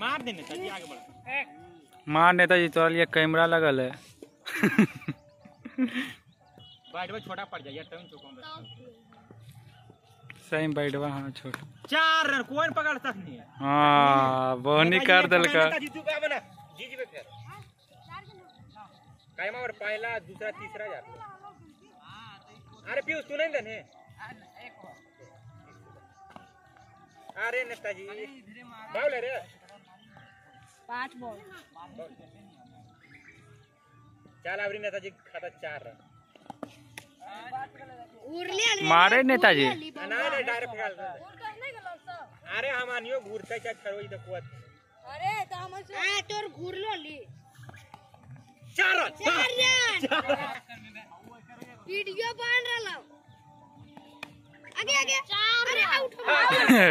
मार देने ताजी आगे बढ़ मार नेताजी तोरा लिए कैमरा लगल है। बैट छोटा पड़ जाइए टर्न चुका सही बैठवा हाँ छोट। चार रन कोई पकड़ सकनी है बोहनी कर जीतू का। बना जी जी फिर कायमा और पहला दूसरा तीसरा जाता अरे पीयूष तू नहीं देने? अरे नेताजी। बाउल रे। पाँच बॉल। चल अबरी नेताजी खाता चार। मारे नेताजी। ना ना डायरेक्ट पकड़ ले अरे हम आनियो घूरते क्या खरोई तो कुआ अरे तो हम आ तोर घुरलो ली चार रन। चार रन। वीडियो बन रहा आगे आगे। आउट हो